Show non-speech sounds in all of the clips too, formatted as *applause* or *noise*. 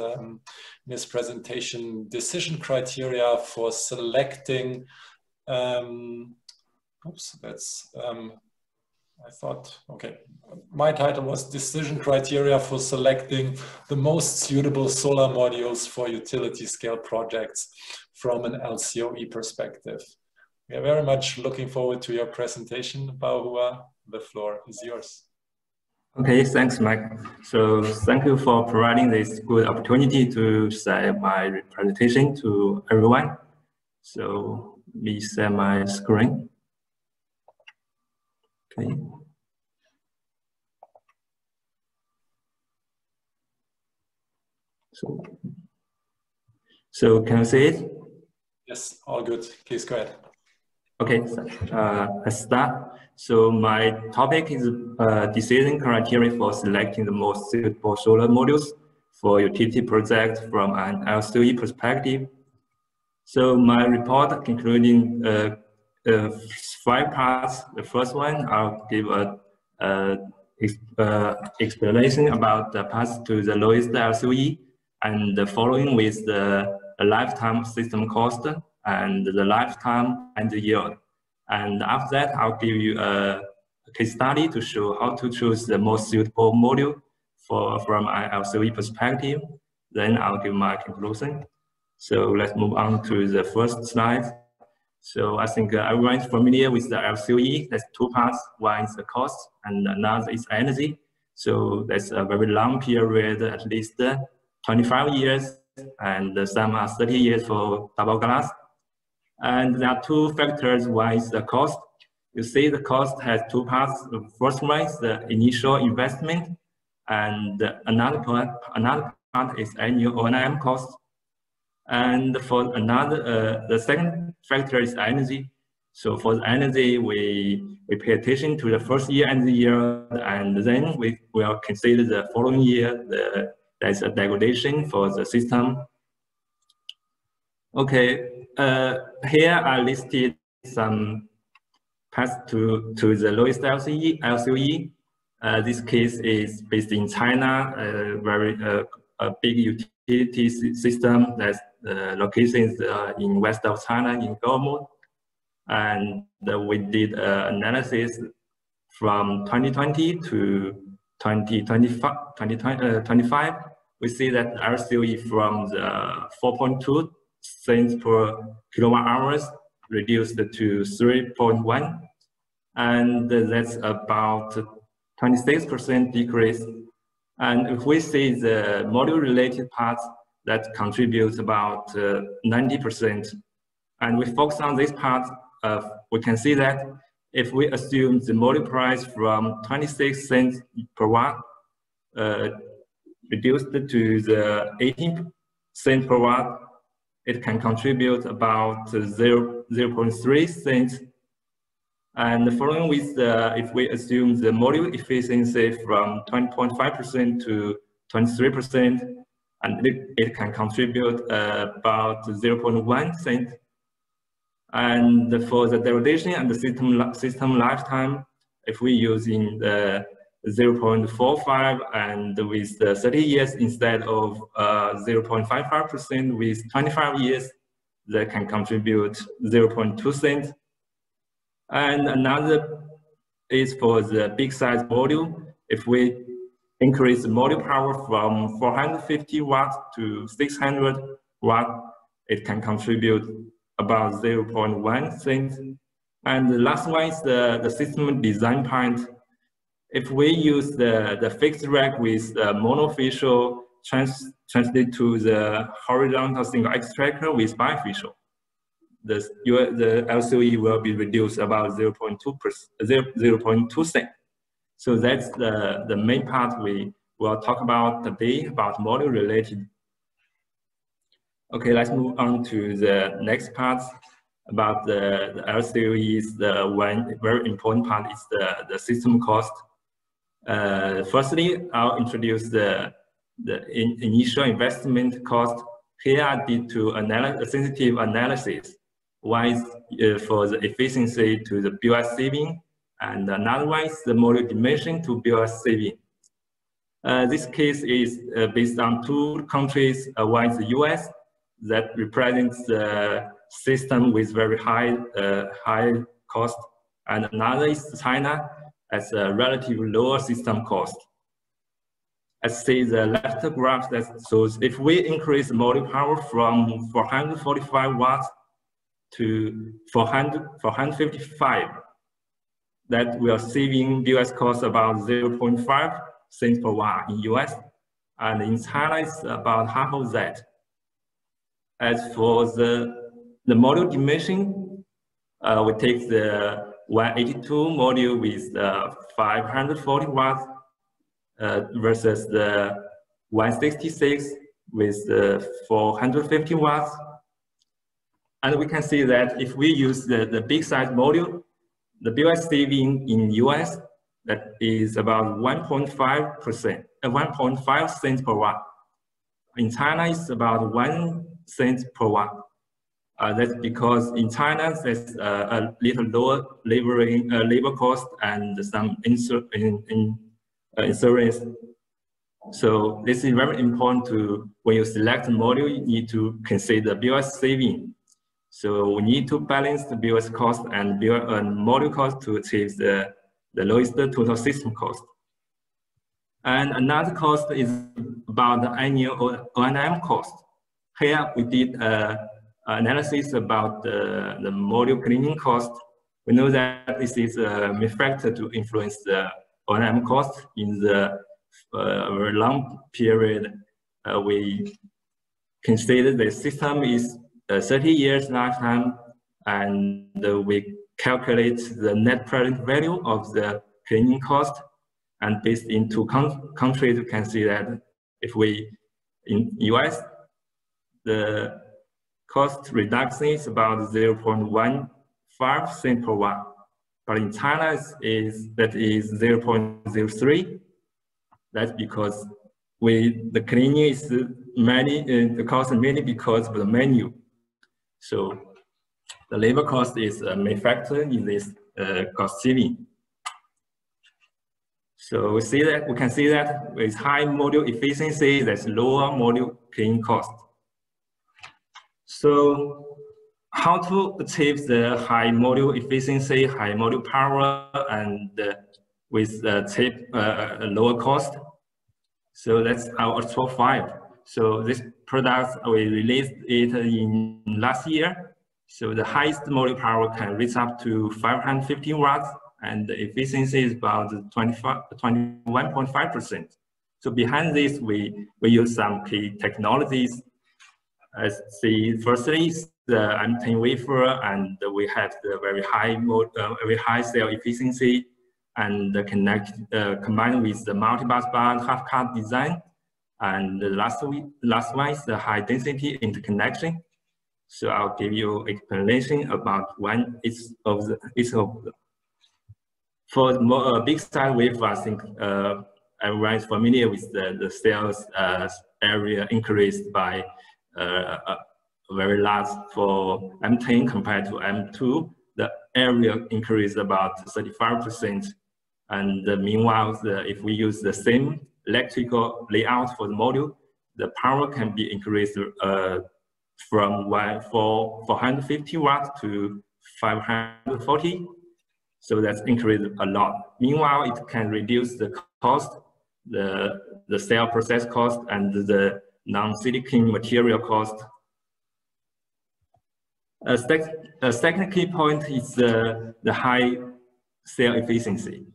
um, in his presentation decision criteria for selecting. Um, oops, that's. Um, I thought, okay, my title was decision criteria for selecting the most suitable solar modules for utility scale projects from an LCOE perspective. We are very much looking forward to your presentation, Baohua. The floor is yours. Okay, thanks, Mike. So thank you for providing this good opportunity to share my presentation to everyone. So let me share my screen. Okay. So, so can you see it? Yes, all good. Please go ahead. Okay, uh, let's start. So my topic is uh, decision criteria for selecting the most suitable solar modules for utility projects from an LCOE perspective. So my report including uh, uh, five parts. The first one, I'll give a, uh, explanation about the path to the lowest LCOE, and the following with the lifetime system cost and the lifetime and the yield. And after that, I'll give you a case study to show how to choose the most suitable module for from an perspective. Then I'll give my conclusion. So let's move on to the first slide. So I think uh, everyone is familiar with the LCOE. There's two parts. One is the cost and another is energy. So that's a very long period, at least uh, 25 years, and some are 30 years for double glass. And there are two factors. One is the cost. You see the cost has two parts. The first one is the initial investment, and another part, another part is annual O&M cost. And for another, uh, the second factor is energy. So for the energy, we, we pay attention to the first year and the year, and then we will consider the following year, the, there's a degradation for the system. Okay, uh, here I listed some paths to, to the lowest LCE. LCOE. Uh, this case is based in China, a very uh, a big utility system that's uh, located uh, in west of China in Golmud. And we did analysis from 2020 to 2025, 2025 we see that LCOE from the 4.2 cents per kilowatt hours reduced to 3.1 and that's about 26% decrease. And if we see the module related parts that contributes about 90%, uh, and we focus on this part, uh, we can see that if we assume the module price from 26 cents per watt uh, reduced to the 18 cents per watt it can contribute about 0, 0.3 cents. And following with the, if we assume the module efficiency from 20.5% to 23%, and it, it can contribute uh, about 0.1 cent. And for the degradation and the system, system lifetime, if we using the 0.45 and with 30 years instead of uh, 0.55% with 25 years that can contribute 0.2 cents. And another is for the big size module. If we increase the module power from 450 watts to 600 watt, it can contribute about 0.1 cent. And the last one is the, the system design point. If we use the, the fixed rack with the monofacial trans, translate to the horizontal single axis tracker with bifacial, the, the LCOE will be reduced about 0 0.2 0, 0.2 cent. So that's the, the main part we will talk about today about module related. Okay, let's move on to the next part about the, the LCOEs. The one very important part is the, the system cost. Uh, firstly, I'll introduce the, the in, initial investment cost. Here I did to a sensitive analysis. One is uh, for the efficiency to the BOS saving and another one is the module dimension to a saving. Uh, this case is uh, based on two countries. Uh, one is the US that represents the system with very high, uh, high cost, and another is China as a relatively lower system cost. Let's see the left graph that shows if we increase module power from 445 watts to 400, 455 that we are saving US cost about 0.5 cents per watt in US. And in China, it's about half of that. As for the, the module dimension, uh, we take the 182 module with uh, 540 watts uh, versus the 166 with the 450 watts. And we can see that if we use the, the big size module, the BOS saving in US that is about 1.5 percent, uh, 1.5 cents per watt. In China, it's about one cent per watt. Uh, that's because in China, there's uh, a little lower laboring, uh, labor cost and some insur in, in, uh, insurance. So this is very important to, when you select a module, you need to consider the BOS saving so we need to balance the BOS cost and build a module cost to achieve the, the lowest total system cost. And another cost is about the annual O&M cost. Here we did an analysis about the, the module cleaning cost. We know that this is a main factor to influence the O&M cost in the uh, very long period. Uh, we consider the system is 30 years lifetime, and we calculate the net present value of the cleaning cost. And based into countries, you can see that if we, in US, the cost reduction is about 0.15 cent per watt. But in China, is that is 0.03. That's because we the cleaning is many uh, the cost mainly because of the menu. So the labor cost is a main factor in this uh, cost saving. So we see that we can see that with high module efficiency, there's lower module cleaning cost. So how to achieve the high module efficiency, high module power, and uh, with uh, uh, lower cost? So that's our Astro 5. So this product, we released it in last year. So the highest module power can reach up to 515 watts and the efficiency is about 21.5%. So behind this, we, we use some key technologies. As the firstly, the M10 wafer, and we have the very high mode, uh, very high cell efficiency, and the connect uh, combined with the multi-bus bar half cut design. And the last, last one is the high density interconnection. So I'll give you explanation about one is of the is of the, for more uh, big size wafer. I think uh, everyone is familiar with the the cells uh, area increased by very large for M10 compared to M2. The area increased about 35 percent, and meanwhile, the, if we use the same electrical layout for the module, the power can be increased uh, from one for 450 watts to 540. So that's increased a lot. Meanwhile, it can reduce the cost the, the cell process cost and the non-silicon material cost. A, a second key point is uh, the high cell efficiency.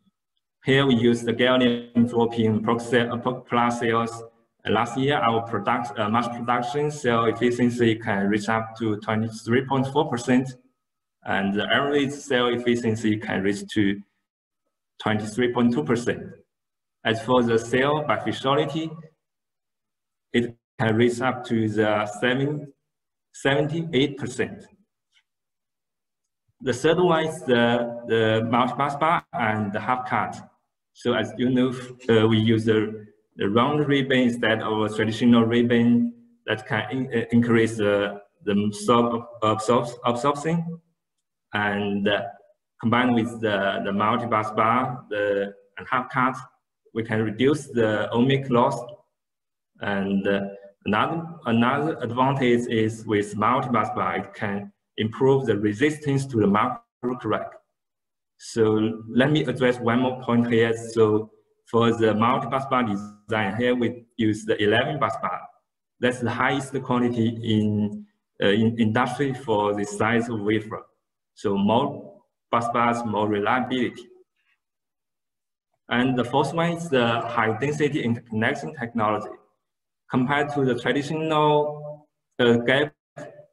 Here we use the gallium doping plus cells. Last year, our product, uh, mass production cell efficiency can reach up to 23.4%, and the average cell efficiency can reach to 23.2%. As for the cell bifaciality, it can reach up to the 7, 78%. The third one is the, the multi-bus bar and the half cut. So as you know, uh, we use the, the round ribbon instead of a traditional ribbon that can in, uh, increase the, the absorb, absorption. And uh, combined with the, the multi-bus bar the, and half cut, we can reduce the ohmic loss. And uh, another, another advantage is with multi-bus bar, it can improve the resistance to the macro correct. So let me address one more point here. So for the multi-bus bar design, here we use the 11 bus bar. That's the highest quantity in, uh, in industry for the size of wafer. So more bus bars, more reliability. And the fourth one is the high density interconnection technology. Compared to the traditional uh, gap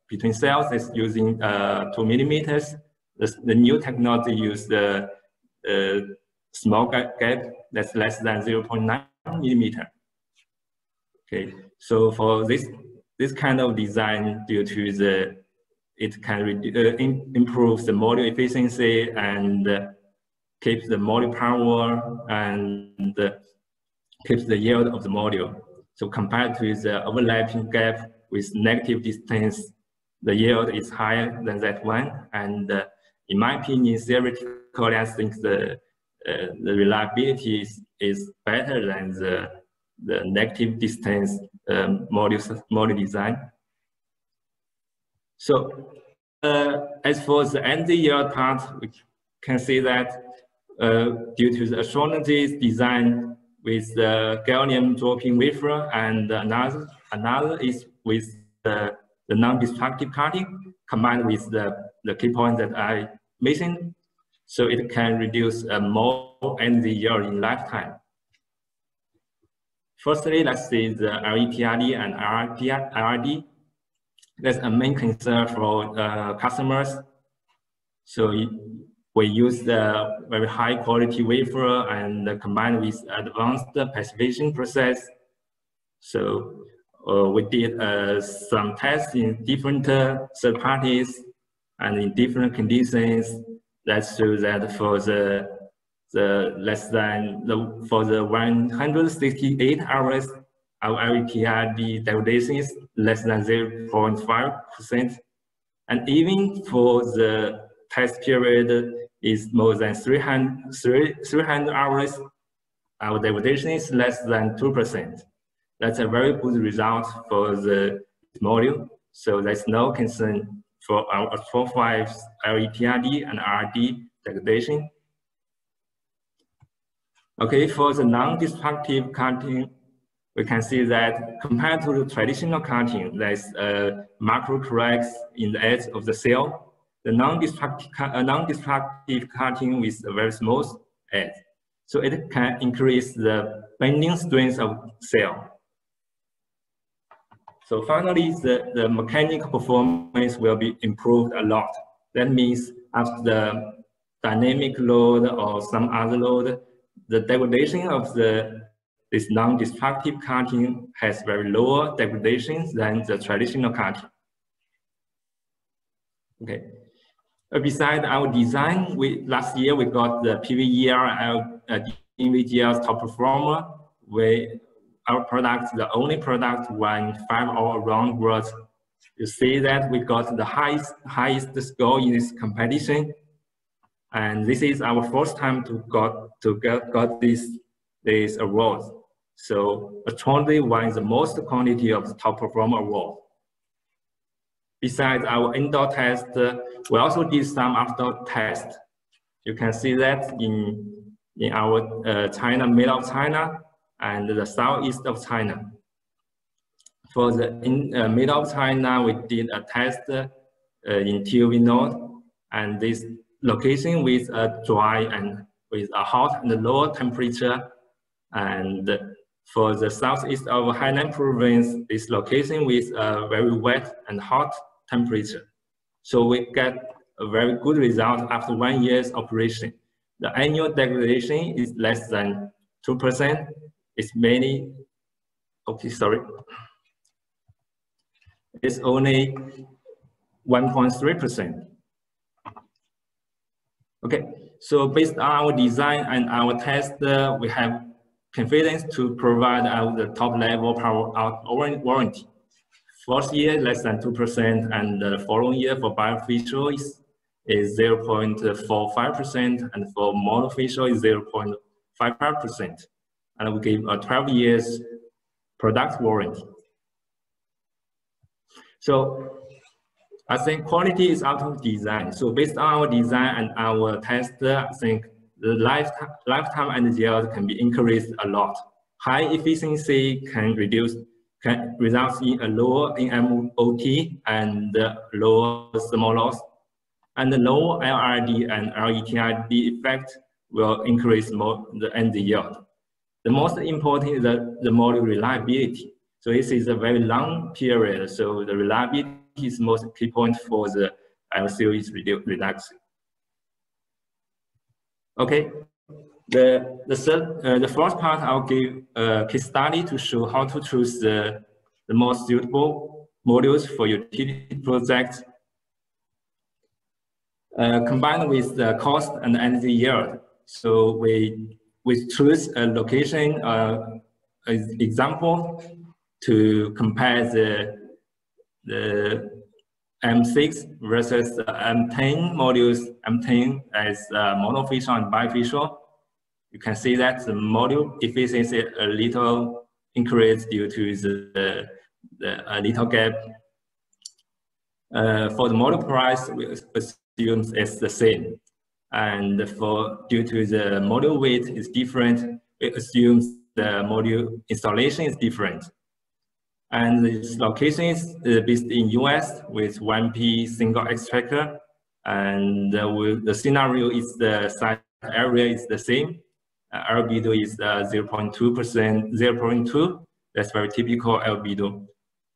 between cells is using uh, two millimeters. The, the new technology use the uh, small gap that's less than 0.9 millimeter. Okay, so for this this kind of design, due to the it can uh, improve the module efficiency and uh, keeps the module power and uh, keeps the yield of the module. So compared to the overlapping gap with negative distance the yield is higher than that one. And uh, in my opinion, theoretically, I think the, uh, the reliability is, is better than the, the negative distance um, module, module design. So uh, as for the energy yield part, we can see that uh, due to the astronomy design with the gallium doping wafer and another, another is with the the non-destructive cutting combined with the, the key point that I mentioned, so it can reduce uh, more energy yield in lifetime. Firstly, let's see the LeTID and RRD. That's a main concern for uh, customers. So we use the very high quality wafer and combined with advanced passivation process. So uh, we did uh, some tests in different uh, third parties and in different conditions that show that for the the less than the for the 168 hours our LeTID degradation is less than 0.5 percent and even for the test period is more than 300, 300 hours our degradation is less than 2 percent that's a very good result for the module. So there's no concern for our 4.5 LeTID and RD degradation. Okay, for the non-destructive cutting, we can see that compared to the traditional cutting, there's a macro cracks in the edge of the cell. The non-destructive uh, non-destructive cutting with a very smooth edge. So it can increase the bending strength of cell. So finally, the, the mechanical performance will be improved a lot. That means after the dynamic load or some other load, the degradation of the this non-destructive cutting has very lower degradation than the traditional cutting. Okay. Uh, besides our design, we last year we got the PVEL uh, NVIDIA's top performer. We our product, the only product won five all around world. You see that we got the highest, highest score in this competition. And this is our first time to got to get got this this award. So Astronergy won the most quantity of the top performer award. Besides our indoor test, we also did some outdoor test. You can see that in in our uh, China, middle of China, and the southeast of China. For the in, uh, middle of China, we did a test uh, in TUV node, and this location with a dry and with a hot and low temperature. And for the southeast of Hainan province, this location with a very wet and hot temperature. So we get a very good result after one year's operation. The annual degradation is less than 2%. It's mainly, okay, sorry. It's only 1.3%. Okay, so based on our design and our test, uh, we have confidence to provide our the top level power out warranty. First year less than 2% and the following year for bifacial is, is 0.45% and for monofacial is 0.55%. And we give a 12 years product warranty. So I think quality is out of design. So based on our design and our test, I think the lifetime, lifetime energy yield can be increased a lot. High efficiency can reduce, can result in a lower MOT and lower small loss. And the low LRD and LeTID effect will increase more the energy yield. The most important is the, the module reliability. So this is a very long period. So the reliability is most key point for the LCOE's reduction. Okay, the the third, uh, the first part I'll give a case study to show how to choose the the most suitable modules for utility projects. Uh, combined with the cost and energy yield. So we we choose a location uh, example to compare the the M6 versus the M10 modules, M10 as uh, monofacial and bifacial. You can see that the module efficiency a little increased due to the, the a little gap. Uh, for the module price, we assume it's the same. And for due to the module weight is different, it assumes the module installation is different. And this location is uh, based in US with 1P single axis tracker. And uh, the scenario is the site area is the same. Uh, albedo is 0.2%, 0.2. That's very typical albedo.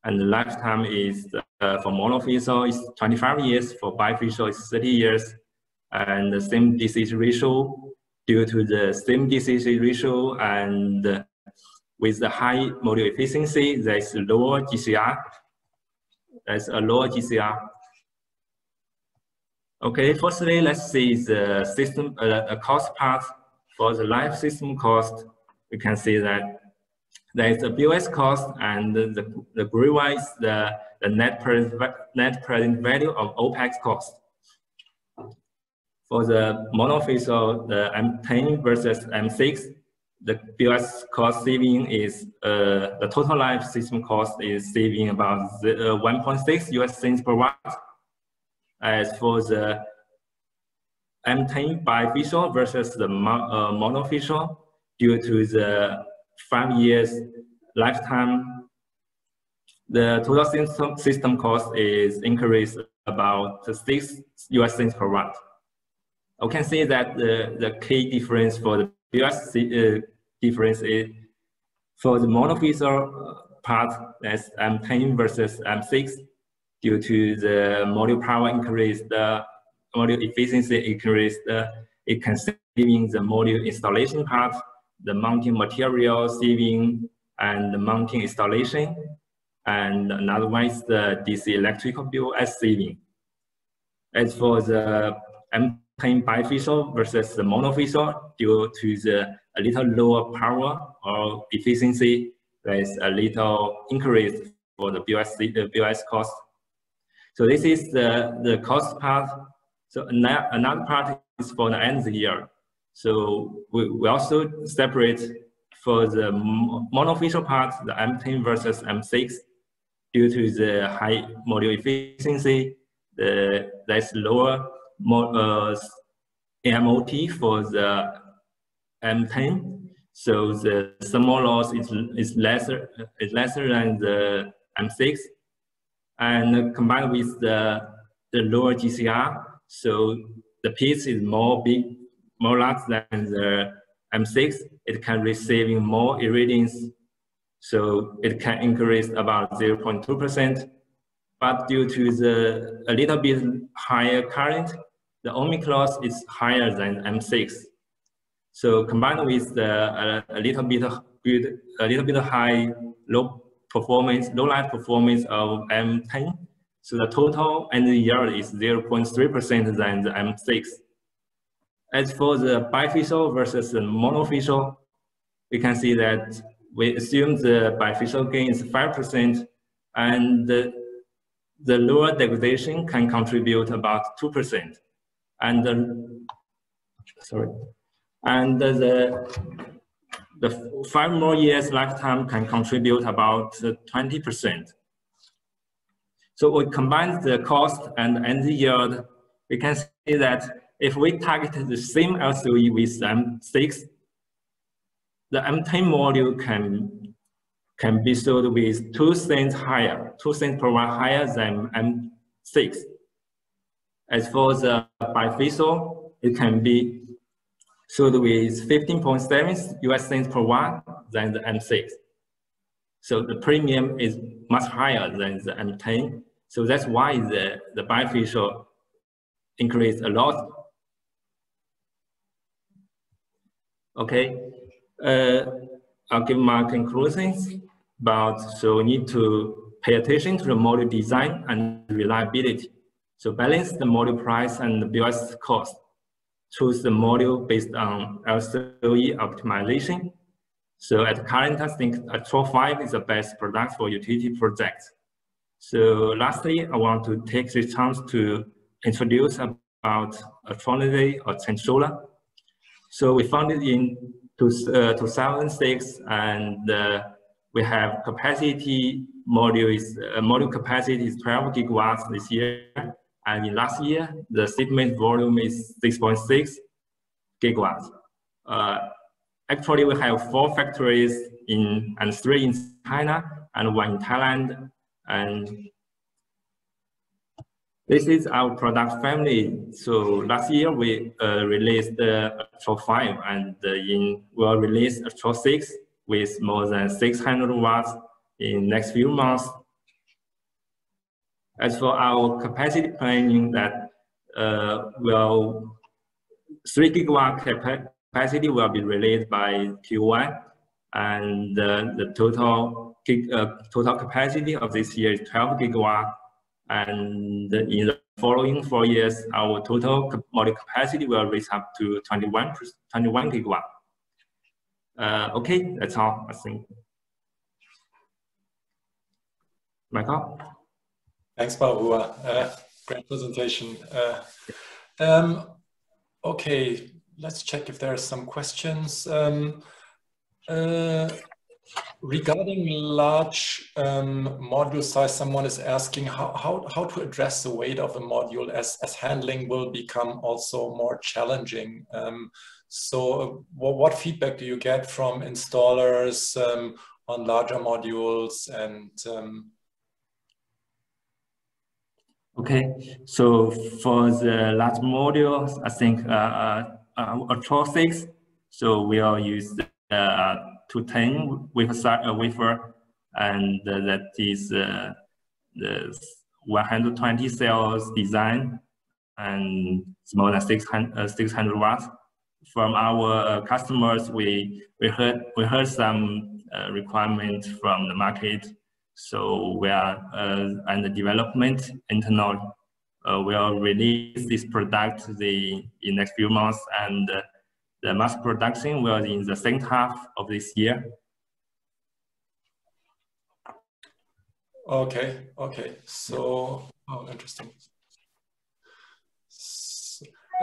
And the lifetime is uh, for monofacial is 25 years, for bifacial is 30 years. And the same DC ratio due to the same DC ratio and with the high module efficiency, there's lower GCR. There's a lower GCR. Okay, firstly, let's see the system, uh, the cost part. For the life system cost, we can see that there is a BOS cost and the, the, gray one is the, the net, present, net present value of OPEX cost. For the monofacial, the M10 versus M6, the BOS cost saving is uh, the total life system cost is saving about uh, 1.6 US cents per watt. As for the M10 bifacial versus the uh, monofacial, due to the five years lifetime, the total system, system cost is increased about six US cents per watt. I can say that the, the key difference for the BOS uh, difference is for the monofacial part, that's M10 versus M6, due to the module power increase, the module efficiency increase, the, it can saving the module installation part, the mounting material saving, and the mounting installation. And another one is the DC electrical bill as saving. As for the M10 bifacial versus the monofacial, due to the a little lower power or efficiency, there's a little increase for the BOS, the BOS cost. So this is the, the cost part. So another part is for the end of the year. So we, we also separate for the monofacial part, the M10 versus M6, due to the high module efficiency, the, there's lower uh, MOT for the M10. So the thermal loss is, is lesser is lesser than the M6, and combined with the the lower GCR, so the piece is more big, more large than the M6. It can receive more irradiance, so it can increase about 0.2%. But due to the a little bit higher current, the ohmic loss is higher than M6. So combined with the, a, a little bit good, a little bit high low performance, low light performance of M10, so the total energy yield is 0.3% than the M6. As for the bifacial versus the monofacial, we can see that we assume the bifacial gain is 5% and the, the lower degradation can contribute about 2%. And the, sorry, and the, the five more years lifetime can contribute about 20%. So we combine the cost and energy yield, we can see that if we target the same LCOE with M6, the M10 module can, can be sold with two cents higher, two cents per watt higher than M6. As for the bifacial, it can be sold with 15.7 US cents per watt than the M6. So the premium is much higher than the M10. So that's why the, the bifacial increased a lot. Okay, uh, I'll give my conclusions about, so we need to pay attention to the module design and reliability. So balance the module price and the BOS cost. Choose the module based on LCOE optimization. So at current, I think a 5 is the best product for utility projects. So lastly, I want to take this chance to introduce about Trinity or Solar. So we founded in two, uh, 2006 and uh, we have capacity module is uh, module capacity is 12 gigawatts this year and in last year, the shipment volume is 6.6 gigawatts. Uh, actually, we have four factories in and three in China and one in Thailand. And this is our product family. So last year we uh, released the Astro 5 and uh, in we'll release Astro 6 with more than 600 watts in next few months as for our capacity planning that uh, will 3 gigawatt capacity will be released by Q1 and uh, the total gig, uh, total capacity of this year is 12 gigawatt and in the following four years our total module capacity will reach up to 21 21 gigawatt uh, okay that's all i think michael Thanks, Baohua. Uh, great presentation. Uh, um, okay, let's check if there are some questions. Um, uh, regarding large um, module size, someone is asking how, how, how to address the weight of a module as, as handling will become also more challenging. Um, so what, what, feedback do you get from installers um, on larger modules and um, Okay, so for the large modules, I think uh, uh, uh Astro 6, so we'll use the uh, 210 wafer, uh, wafer and uh, that is uh, the 120 cells design and more than 600, uh, 600 watts. From our customers, we, we heard, we heard some requirements from the market so we are uh, under development internal. Uh, we'll release this product the in next few months, and uh, the mass production will in the second half of this year. Okay. Okay. So, oh, interesting.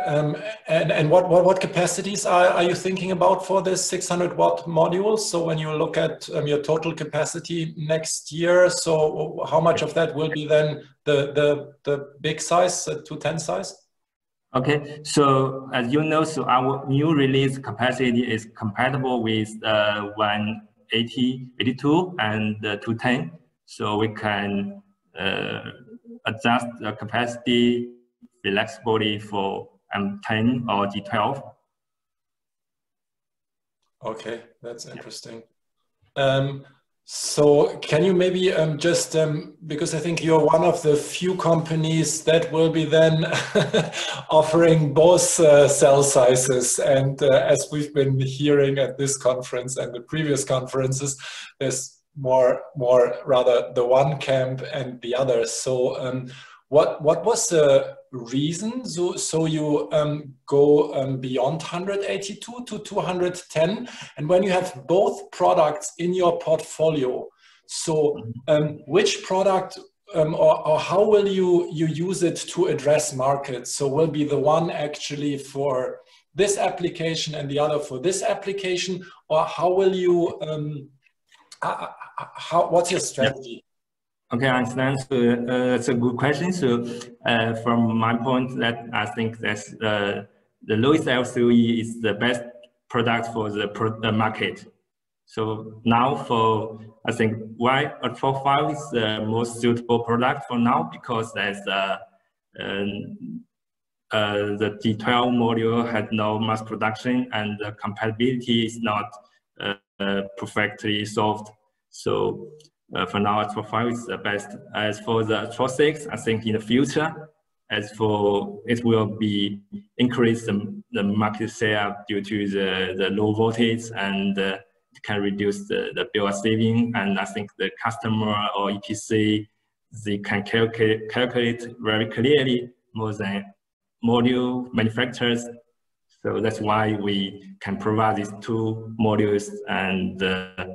Um, and and what, what, what capacities are, are you thinking about for this 600 watt module? So when you look at um, your total capacity next year, so how much of that will be then the the, the big size, the 210 size? Okay, so as you know, so our new release capacity is compatible with uh, 180, 82 and uh, 210. So we can uh, adjust the capacity flexibly for M10 or G12. Okay, that's interesting. Um, so can you maybe um, just, um, because I think you're one of the few companies that will be then *laughs* offering both uh, cell sizes. And uh, as we've been hearing at this conference and the previous conferences, there's more, more rather the one camp and the other. So um, what, what was the reason. So, so you um, go um, beyond 182 to 210 and when you have both products in your portfolio so um, which product um, or, or, how will you you use it to address markets? So will be the one actually for this application and the other for this application or how will you um, how what's your strategy Okay, I understand. So uh, it's a good question. So uh, from my point, that I think that uh, the lowest LCOE is the best product for the pro market. So now for I think why for five is the most suitable product for now because there's uh, um, uh, the G12 module had no mass production and the compatibility is not uh, uh perfectly solved. So uh, for now, for 5 is the best. As for the for 6, I think in the future, as for it will be increase the, the market share due to the, the low voltage and uh, can reduce the, the bill saving. And I think the customer or EPC, they can calculate, calculate very clearly more than module manufacturers. So that's why we can provide these two modules and uh,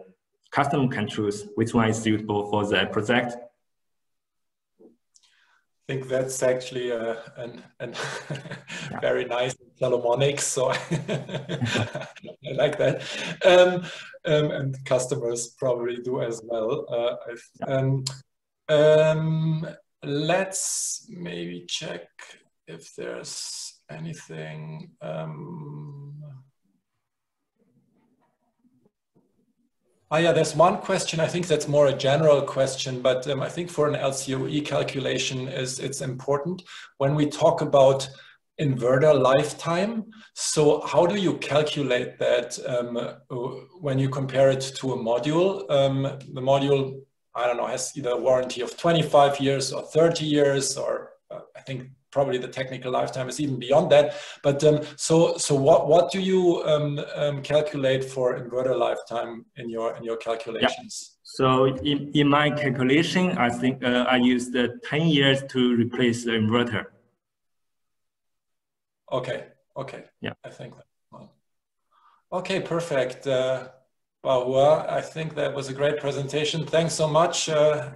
customer can choose which one is suitable for their project. I think that's actually a, an, an *laughs* very nice Solomonic, so *laughs* I like that. Um, um, and customers probably do as well. Uh, um, um, let's maybe check if there's anything. Oh, yeah, there's one question. I think that's more a general question, but um, I think for an LCOE calculation is it's important when we talk about inverter lifetime. So how do you calculate that um, when you compare it to a module? Um, the module, I don't know, has either a warranty of 25 years or 30 years, or uh, I think probably the technical lifetime is even beyond that. But um, so so what what do you um, um, calculate for inverter lifetime in your in your calculations? Yeah. So in, in my calculation, I think uh, I used uh, 10 years to replace the inverter. Okay. Okay. Yeah. I think that. Okay, perfect. Uh, Baohua, I think that was a great presentation. Thanks so much. Uh,